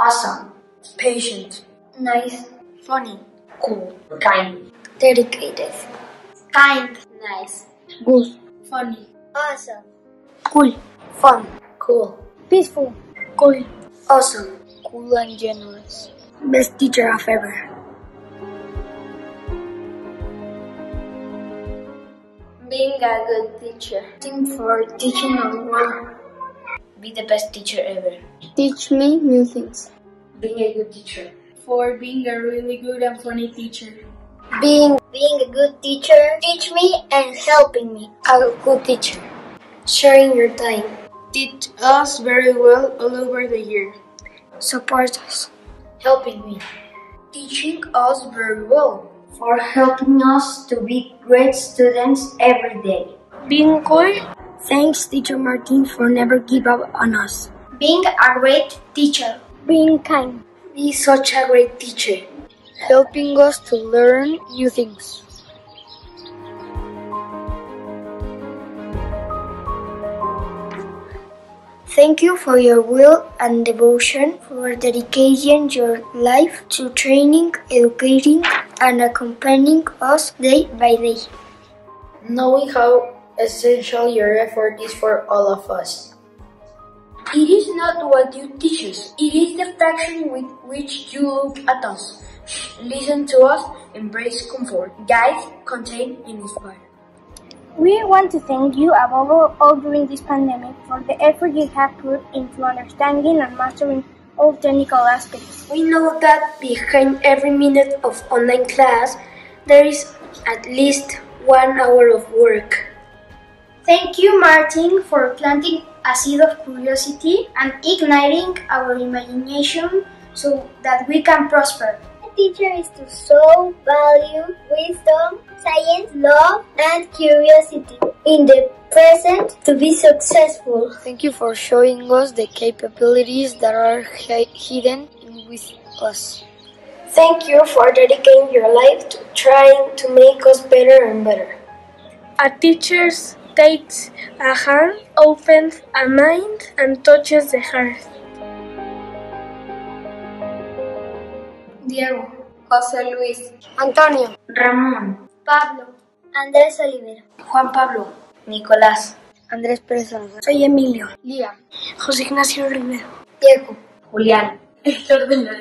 awesome, patient, nice, funny, cool, kind, dedicated, kind, nice, good, funny, awesome, cool, fun, cool, peaceful, cool, awesome, cool and generous. best teacher I've ever. Being a good teacher. Thank for teaching world. Be the best teacher ever. Teach me new things. Being a good teacher. For being a really good and funny teacher. Being being a good teacher, teach me and helping me. A good teacher. Sharing your time. Teach us very well all over the year. Support us. Helping me. Teaching us very well. For helping us to be great students every day. Being cool. Thanks, Teacher Martin, for never give up on us. Being a great teacher. Being kind. Be such a great teacher. Helping us to learn new things. Thank you for your will and devotion, for dedicating your life to training, educating, and accompanying us day by day. Knowing how essential your effort is for all of us. It is not what you teach us, it is the affection with which you look at us, listen to us, embrace comfort, guide, contain, and inspire. We want to thank you above all, all during this pandemic for the effort you have put into understanding and mastering all technical aspects. We know that behind every minute of online class, there is at least one hour of work. Thank you, Martin, for planting a seed of curiosity and igniting our imagination so that we can prosper. A teacher is to show value, wisdom, science, love, and curiosity in the present to be successful. Thank you for showing us the capabilities that are hidden with us. Thank you for dedicating your life to trying to make us better and better. A teacher takes a hand, opens a mind, and touches the heart. Diego, José Luis, Antonio, Ramón, Pablo, Andrés Olivera, Juan Pablo, Nicolás, Andrés Pérez Soy Emilio. Lía, José Ignacio Rivero. Diego, Julián, Héctor de la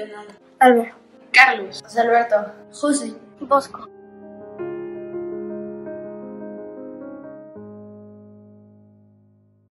Álvaro, Carlos. José Alberto, José. Bosco,